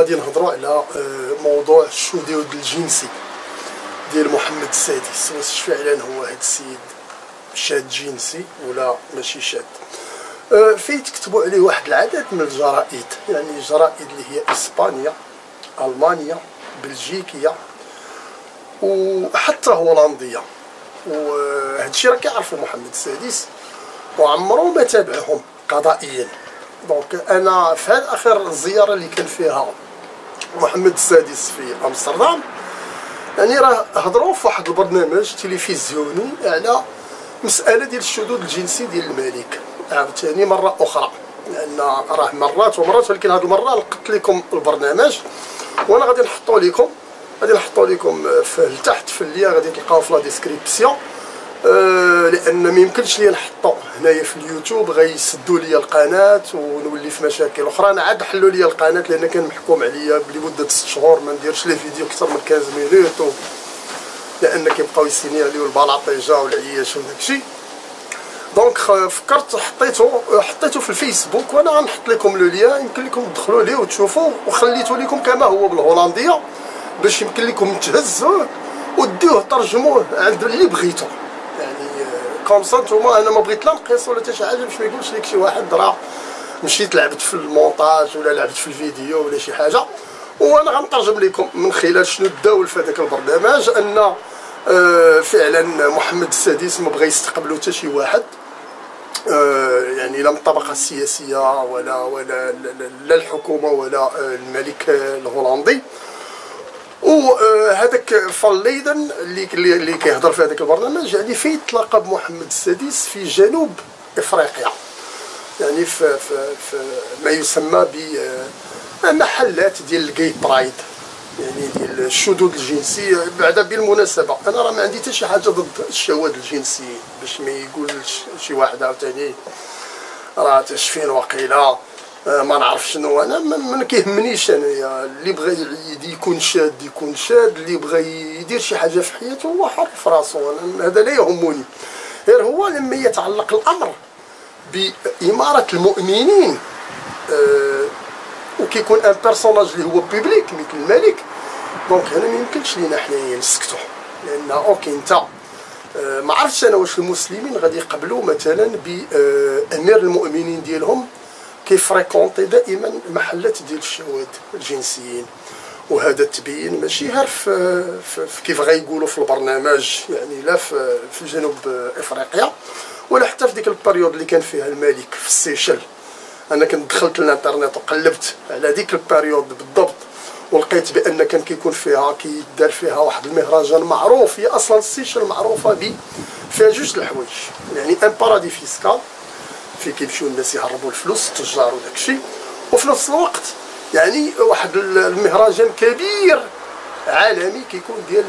غادي نهضروا على آه، موضوع الشذوذ الجنسي ديال محمد السادس. واش فعلا هو هذا السيد شاد جنسي ولا ماشي شاد؟ آه، فيه تكتبوا عليه واحد العدد من الجرائد يعني الجرائد اللي هي إسبانيا ألمانيا بلجيكية وحتى هولندية. وهذا الشيء راه كيعرفوا محمد السادس وعمرو ما تابعهم قضائيا. donc أنا في هذه اخر الزيارة اللي كان فيها محمد السادس في أمستردام. يعني راه هضروا في واحد البرنامج تلفزيوني على مسألة ديال الشذوذ الجنسي ديال الملك. عاوتاني مرة أخرى. لأن راه مرات ومرات ولكن هذه المرة لقيت لكم البرنامج. وأنا غادي نحطو لكم غادي نحطو لكم في لتحت في اللي غادي تلقاو في la description. آه، لأن ما يمكنش لي نحطو هنايا في اليوتيوب غيسدوا لي القناة ونولي في مشاكل أخرى. أنا عاد حلوا لي القناة لأن كان محكوم عليا لمده 6 شهور ما نديرش لي فيديو أكثر من 15 minutes. لأن كيبقاو يسينياليو البلطجية والعياش وداكشي donc فكرت حطيته حطيته في الفيسبوك وأنا غنحط لكم le lien يمكن لكم تدخلوا ليه وتشوفوا. وخليته لكم كما هو بالهولندية باش يمكن لكم تهزوه وديوه ترجموه عند اللي بغيتو. سا نتوما أنا ما بغيت لا نقيس ولا حتى شي حاجة باش ما يقولش لك شي واحد راه مشيت لعبت في المونتاج ولا لعبت في الفيديو ولا شي حاجة. وأنا غنترجم لكم من خلال شنو داول في هذاك البرنامج أن آه، فعلا محمد السادس ما بغى يستقبلوا حتى شي واحد. آه، يعني لا من الطبقة السياسية ولا ولا لا الحكومة ولا الملك الهولندي. وهذاك فالليدن اللي اللي كيهضر في هذاك البرنامج يعني فيه تلاقى بمحمد السادس في جنوب إفريقيا. يعني في, في, في ما يسمى بمحلات ديال الجي برايد يعني ديال الشذوذ الجنسي بعدا بالمناسبة. أنا راه ما عندي حتى شي حاجة ضد الشواذ الجنسي باش ما يقولش شي واحد عاوتاني. راه تشفين وقيله آه، ما نعرف شنو أنا ما كيهمنيش أنايا. اللي بغى يكون شاد يكون شاد. اللي بغى يدير شي حاجة في حياته هو حر في راسو هذا لا يهمني. غير هو لما يتعلق الأمر بإمارة المؤمنين أه وكيكون un personnage اللي هو public مثل الملك. donc هنا ما يمكنش لينا حنايا نسكتو. لأن OK أنت أه ما عرفتش أنا واش المسلمين غادي يقبلوا مثلا بأمير المؤمنين ديالهم؟ كيفريكونتي دائما المحلات ديال الشواذ الجنسيين. وهذا التبيين ماشي غير في, كيف غيقولوا في البرنامج يعني لا في, في جنوب إفريقيا ولا حتى في ديك ال période اللي كان فيها الملك في السيشل. أنا كنت دخلت الانترنت وقلبت على ديك ال période بالضبط ولقيت بأن كان كيكون فيها كيدار فيها واحد المهرجان معروف هي أصلا السيشل معروفة ب فيها جوج الحوايج. يعني ان بارادي فيسكال فين كيمشيو الناس يهربوا الفلوس التجار وداك الشيء. وفي نفس الوقت يعني واحد المهرجان كبير عالمي كيكون ديال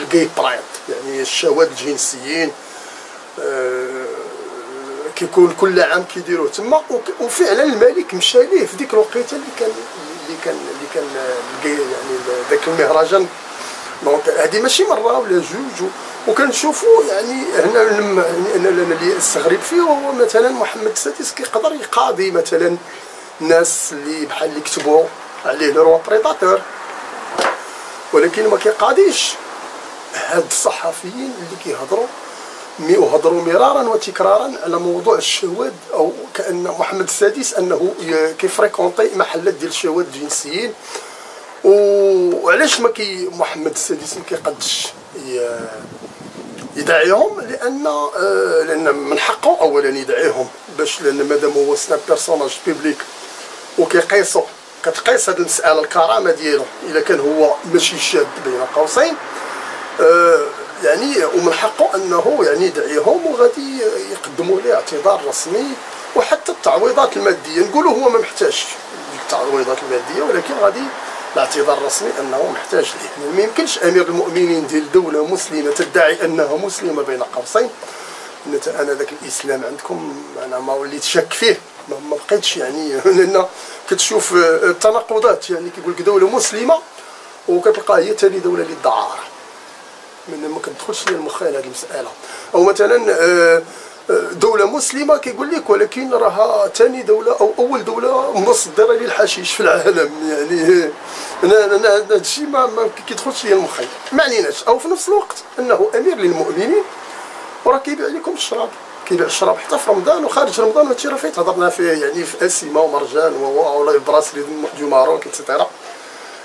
الجاي برايد يعني الشواذ الجنسيين آه، كيكون كل عام كيديروه تما. وفعلا الملك مشى ليه في ديك الوقيتة اللي كان اللي كان اللي كان يعني ذاك المهرجان. donc هذه ماشي مرة ولا جوج وكنشوفوا يعني هنا أنا اللي استغرب فيه هو مثلا محمد السادس كيقدر يقاضي مثلا الناس اللي بحال اللي كتبوا عليه le prédateur ولكن ما كيقاضيش. هاد الصحفيين اللي كيهضروا وهضروا مرارا وتكرارا على موضوع الشواذ أو كأن محمد السادس أنه كيفريكونتي محلات ديال الشواذ الجنسيين. وعلاش ما كي محمد السادس ما كيقدش يدعيهم؟ لأن آه، لأن من حقه اولا يدعيهم باش لأن مادام هو سنا بيرسوناج بيبليك وكيقيسو كتقيس هذه المسألة الكرامة ديالو إلا كان هو ماشي شاد بين قوسين آه، يعني ومن حقه أنه يعني يدعيهم وغادي يقدموا ليه اعتذار رسمي وحتى التعويضات المادية. نقولوا هو ما محتاجش التعويضات المادية ولكن غادي الاعتذار الرسمي أنه محتاج ليه. ما يمكنش أمير المؤمنين ديال دولة مسلمة تدعي أنها مسلمة بين قوسين. أنا ذاك الإسلام عندكم أنا ما وليت شاك فيه. ما بقيتش يعني لأن كتشوف التناقضات يعني كيقول لك دولة مسلمة وكتلقى هي ثاني دولة للدعارة. من ما كتدخلش لي المخ هذه المسألة. أو مثلا آه، دولة مسلمة كيقول لك ولكن راها ثاني دولة أو أول دولة مصدرة للحشيش في العالم يعني أنا أنا هذا الشيء ما, ما كيدخلش لي المخيل. ما عليناش. أو في نفس الوقت أنه أمير للمؤمنين وراه كيبيع لكم الشراب. كيبيع الشراب حتى في رمضان وخارج رمضان هادشي راه فيه. تهضرنا فيه يعني في أسيما ومرجان ولا brasserie du Maroc et cetera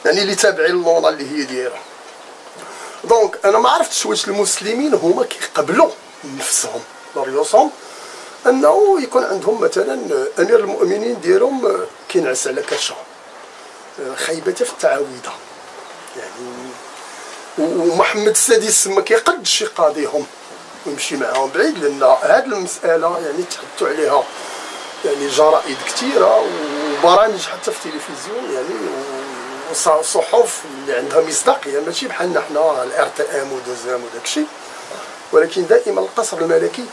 يعني اللي تابعين لل ONA اللي هي ديالها دونك أنا ما عرفتش واش المسلمين هما كيقبلوا نفسهم. ريوسهم أنه يكون عندهم مثلا أمير المؤمنين ديالهم كينعس على كرشهم خيبة في التعاويده يعني ومحمد السادس ما كيقدش يقاضيهم ويمشي معاهم بعيد لأن هذه المسألة يعني تحطوا عليها يعني جرائد كثيره وبرامج حتى في التلفزيون يعني وصحف اللي عندها مصداقية ماشي بحالنا حنا ال RTM و 2M وداك الشيء ولكن دائما القصر الملكي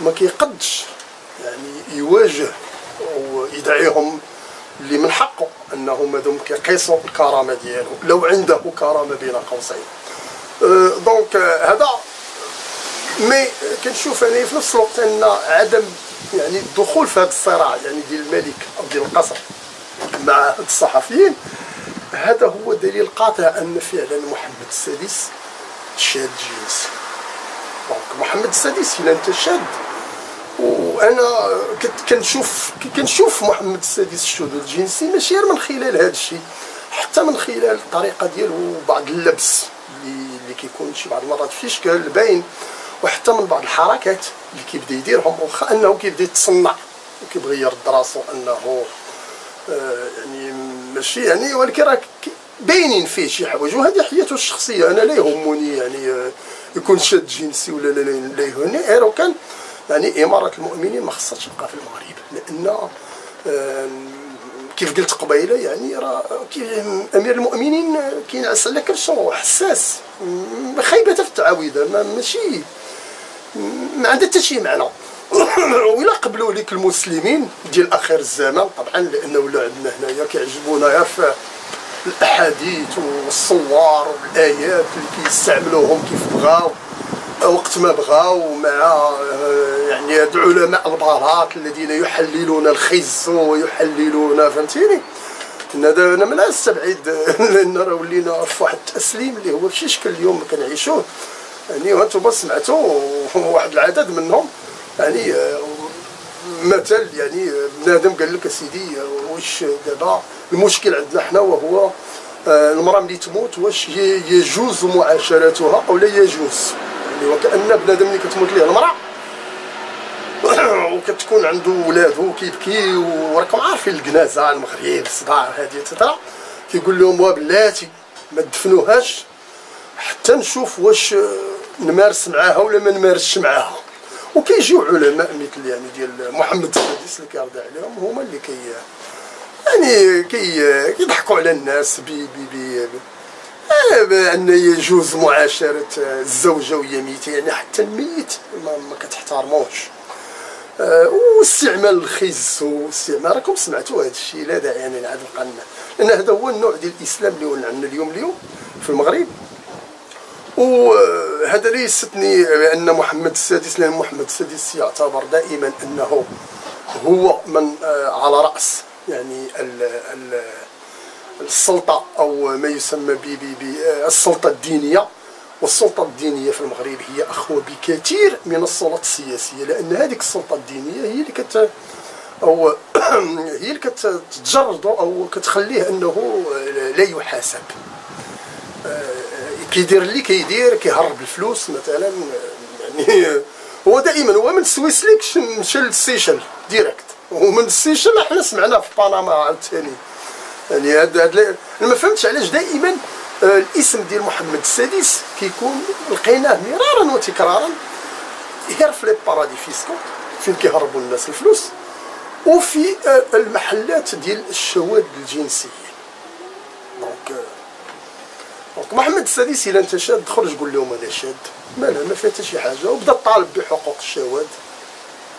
ما كيقدش يعني يواجه ويدعيهم اللي من حقه انهم هذوم كيقيسوا الكرامة ديالو لو عنده كرامة بين قوسين. أه donc هذا mais كنشوف أنا في نفس الوقت أن عدم يعني الدخول في هذا الصراع يعني ديال الملك أو ديال القصر مع الصحفيين هذا هو دليل قاطع أن فعلا محمد السادس شاد جنسي محمد السادس إلا أنت شاد. وأنا كنشوف كنشوف محمد السادس الشذوذ الجنسي ماشي غير من خلال هذا الشيء حتى من خلال الطريقة ديالو بعض اللبس اللي كيكون شي بعض المرات في اشكال باين وحتى من بعض الحركات اللي كيبدا يديرهم واخا أنه كيبدا يتصنع وكيبغي يرد راسو أنه آه يعني ماشي يعني ولكن راه باينين فيه شي حوايج وهذه حياته الشخصية أنا لا يهمني يعني آه يكون شاد جنسي ولا لا يهمني غير وكان يعني إمارة المؤمنين ما خصها تبقى في المغرب لأن كيف قلت قبيلة يعني راه أمير المؤمنين كينعس على كرشو حساس. خايبة في التعاويذه ماشي ما عندها حتى شي معنى. ولا قبلوا لك المسلمين ديال آخر الزمان طبعا لأنه ولا عندنا هنايا كيعجبونا غير في الأحاديث والصور والآيات اللي كيستعملوهم كيف بغاو وقت ما بغاو مع يعني هاد العلماء البارات الذين يحللون الخز ويحللون فهمتيني؟ هذا أنا ما أستبعد لأن راه ولينا في واحد التسليم اللي هو في شكل اليوم كنعيشوه. يعني وأنتم سمعتوا واحد العدد منهم يعني مثل يعني بنادم قال لك أسيدي واش دابا المشكل عندنا حنا وهو المرأة ملي تموت واش يجوز معاشرتها أو لا يجوز؟ يعني وكأن بنادم ملي كتموت ليه المرأة وكتكون عنده ولاد وكيبكي وراكم عارفين الكنازه المغرب الصداع هذه تترا كيقول لهم وبلاتي ما تدفنوهاش حتى نشوف واش نمارس معاها ولا ما نمارسش معاها. وكيجيو علماء مثل يعني ديال محمد السادس اللي كيرضى عليهم هما اللي كي يعني كي كيضحكوا على الناس بي بي بي بأن يجوز معاشرة الزوجة وهي ميتة يعني حتى الميت ما, ما كتحترموش واستعمال الخيزو واستعمال راكم سمعتوا هذا الشيء لا داعي يعني نعاد نبقى لأن هذا هو النوع ديال الإسلام اللي ولنا عندنا اليوم اليوم في المغرب. وهذا لا يستثني بأن محمد السادس لأن محمد السادس يعتبر دائما أنه هو من على رأس يعني السلطة أو ما يسمى بالسلطه الدينية. والسلطة الدينية في المغرب هي أخوة بكثير من السلطات السياسية لأن هذيك السلطة الدينية هي اللي كت أو هي اللي كتجرد أو كتخليه أنه لا يحاسب. كيدير اللي كيدير كيهرب الفلوس مثلا يعني هو دائما هو من Swissleaks مشى للسيشل direct. ومن السيشل إحنا سمعنا في بنما عاوتاني. يعني هاد ما فهمتش علاش دائما الاسم ديال محمد السادس كيكون لقيناه مرارا وتكرارا غير في les paradis fiscaux فين كيهربوا الناس الفلوس؟ وفي المحلات ديال الشواذ الجنسيين donc donc محمد السادس إلا أنت شاد خرج قول لهم أنا شاد؟ مالها ما فيها حتى شي حاجة. وبدا طالب بحقوق الشواذ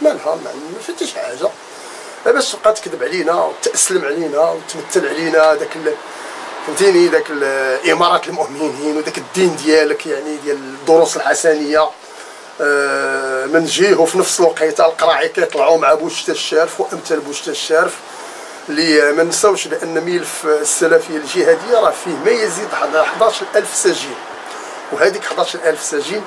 مالها ما فيها حتى شي حاجة. باش تبقى تكذب علينا وتأسلم علينا وتمثل علينا داك فهمتيني؟ داك إمارات المؤمنين وداك الدين ديالك يعني ديال الدروس الحسنية. آه، من جهة وفي نفس الوقيتة القراعي كيطلعوا مع بوشتة الشارف وامثال بوشتة الشارف اللي ما نساوش بان ملف السلفية الجهادية راه فيه ما يزيد 11000 سجين. وهذيك 11000 سجين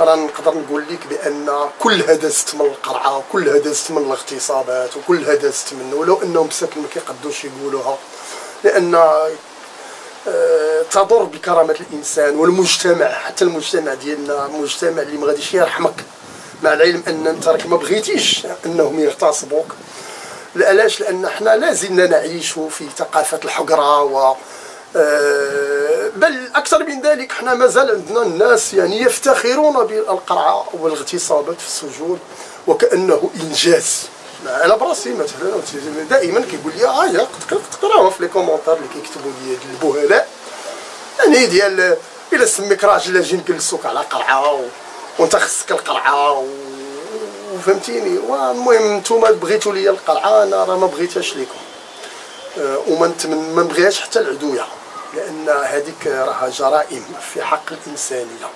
راه نقدر نقول لك بأن كلها دازت من القرعة وكلها دازت من الاغتصابات وكلها دازت منه ولو أنهم مساكن ما كيقدوش يقولوها. لأن آه، تضر بكرامة الإنسان والمجتمع حتى المجتمع ديالنا مجتمع اللي ما غاديش يرحمك. مع العلم أن أنت راك ما بغيتيش أنهم يغتصبوك. علاش؟ لأن حنا لازلنا نعيش في ثقافة الحقرة و آه، بل أكثر من ذلك حنا مازال عندنا الناس يعني يفتخرون بالقرعه والاغتصابات في السجون وكأنه إنجاز. على براسي مثلا دائما كيقول لي آه تقراوها في les commentaires اللي كيكتبوا لي البهلاء. يعني ديال إلا سميك راجل أجي نجلسوك على قرعة وأنت خصك القرعة وفهمتيني والمهم نتوما بغيتوا لي القلعه أنا راه ما بغيتهاش لكم أه وما ما نبغيهاش حتى العدوية لأن هذيك راها جرائم في حق الانسانيه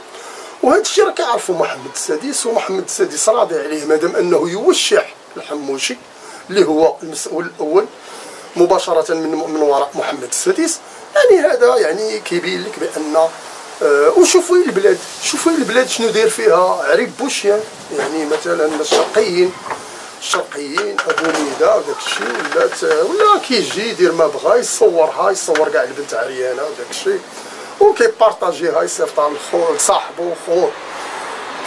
وهذا الشيء راه كيعرفوا محمد السادس ومحمد السادس راضي عليه مادام أنه يوشح الحموشي اللي هو المسؤول الأول مباشرة من من وراء محمد السادس. يعني هذا يعني كيبين لك بأن آه، وشوفوا البلاد. شوفوا البلاد شنو داير فيها. عريب بوشيان يعني مثلا الشرقيين. الشرقيين أبو ميدا وداك الشيء ولات ولا كيجي يدير ما بغا يصورها يصور كاع البنت عريانة وداك الشيء. وكيبارطاجيها يصيفطها لخو لصاحبو خوه.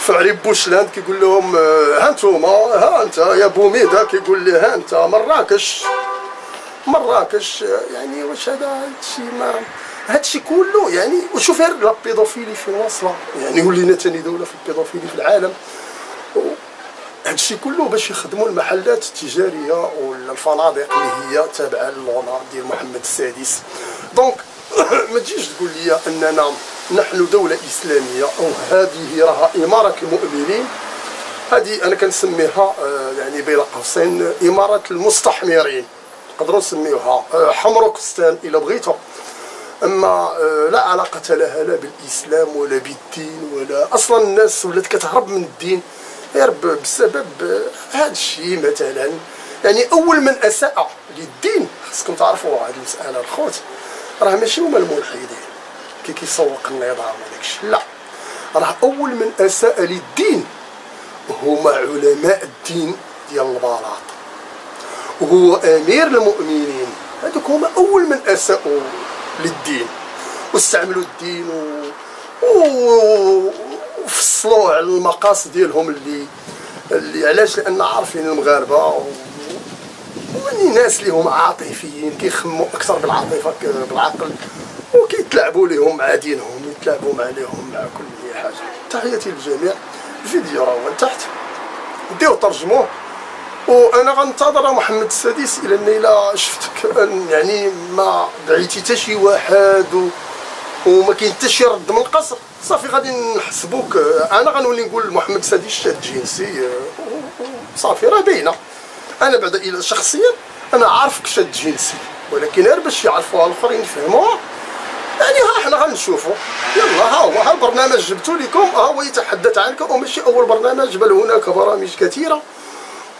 في عريب بوشلاند كيقول لهم آه، ها انتوما ها أنت يا بوميدا كيقول لي ها أنت مراكش مراكش يعني واش هذا الشيء ما هادشي كله يعني وشوف la pédophilie في واصله يعني ولينا ثاني دولة في ال pédophilie في العالم. هادشي كله باش يخدموا المحلات التجارية والفنادق اللي هي تابعة لل ONA ديال محمد السادس. donc ما تجيش تقول لي أننا نحن دولة إسلامية أو هذه راها إمارة المؤمنين. هذه أنا كنسميها آه، يعني بين قوسين إمارة المستحمرين. نقدروا نسميوها آه، حمركستان إلا بغيتوا اما آه، لا علاقة لها لا بالإسلام ولا بالدين ولا أصلا الناس ولات كتهرب من الدين. غير بسبب هذا الشيء مثلا يعني أول من أساء للدين. خصكم تعرفوا هذه المسألة الخوت. راه ماشي هما الملحدين كي كيسوق النظام وداك الشيء لا. راه أول من أساء للدين هما علماء الدين ديال البلاط. وهو أمير المؤمنين. هذوك هما أول من أساءوا. للدين واستعملوا الدين و... وفصلوا على المقاصد ديالهم اللي اللي علاش؟ لأن عارفين المغاربة و... يعني ناس اللي هما عاطفيين كيخموا أكثر بالعاطفة بالعقل وكيتلاعبوا لهم مع دينهم يتلاعبوا عليهم مع كل حاجة. تحياتي للجميع. الفيديو راه تحت ديو ترجموه. وأنا غنتظر محمد السادس إلى ان الا شفتك يعني ما دعيتي حتى شي واحد و... وما كاين حتى شي رد من القصر صافي غادي نحسبوك. أنا غنولي نقول محمد السادس شاد جنسي صافي راه باينة. أنا بعدا إلى شخصيا أنا عارفك شاد جنسي ولكن غير باش يعرفوها الآخرين يفهموها يعني ها حنا غنشوفوا يلا ها هو ها البرنامج جبتو لكم ها هو يتحدث عنك وماشي أول برنامج بل هناك برامج كثيرة.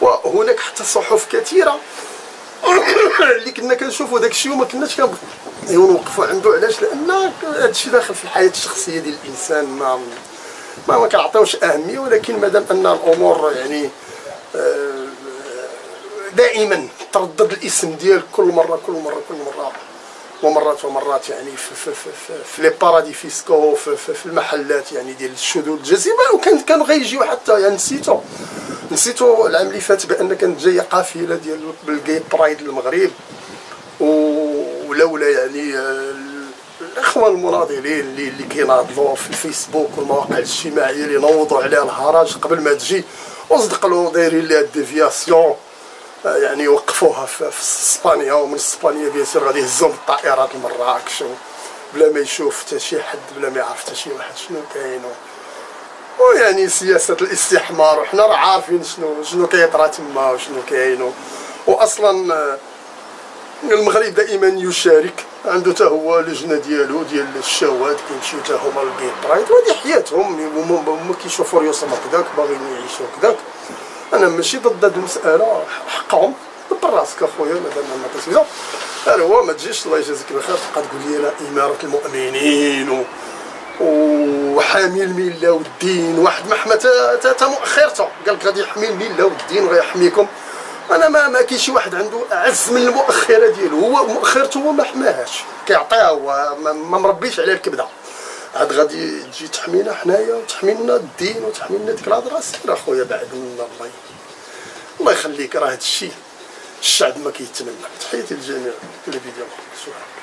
وهناك حتى صحف كثيرة. اللي كنا كنشوفوا داك الشيء وما كناش كنوقفوا عنده. علاش؟ لأن هذا الشيء داخل في الحياة الشخصية ديال الإنسان. ما ما, ما كنعطيوش أهمية. ولكن مادام أن الأمور يعني آه، دائما تردد الإسم ديال كل مره كل مره كل مرة ومرات ومرات يعني في في في في, في les paradis fiscaux في, في, في المحلات يعني ديال الشذوذ الجنسي وكان كانوا غيجيو حتى يعني نسيتو. نسيتو العام اللي فات بأن كانت جاية قافلة ديال ال Gay Pride المغرب ولولا يعني آه، الإخوان المناضلين اللي اللي كيناضلوا في الفيسبوك والمواقع الاجتماعية اللي نوضوا عليها الهرج قبل ما تجي وصدق له دايرين لها déviation آه، يعني وقفوها في, إسبانيا ومن إسبانيا bien sûr غادي يهزوهم بالطائرات لمراكش بلا ما يشوف حتى شي حد بلا ما يعرف حتى شي واحد شنو كاين ويعني سياسة الاستحمار وحنا راه عارفين شنو شنو كيطرا تما وشنو كاين واصلا آه، المغرب دائما يشارك. عنده حتى هو لجنة ديالو ديال الشواذ كيمشيو حتى هما Pride وهذه حياتهم هما كيشوفوا ريوسهم هكذاك باغيين يعيشوا هكذاك. أنا ماشي ضد هذه المسألة حقهم. دبر راسك أخويا مادام ما غير هو ما تجيش الله يجازيك بالخير. تبقى تقول لي أنا إمارة المؤمنين. وحامي المله والدين واحد ما حمى تا مؤخرته قال لك غادي يحمي المله والدين وغيحميكم أنا ما ما كاين شي واحد عنده أعز من المؤخرة ديالو. هو مؤخرته هو ما حماهاش. كيعطيها هو ما مربيش عليه الكبدة. عاد غادي تجي تحمينا حنايا وتحمي لنا الدين وتحمي لنا ديك الهضرة. سير أخويا بعد منا الله. الله يخليك راه هادشي الشعب ما كيتمنى. تحياتي للجميع الفيديو. شكرا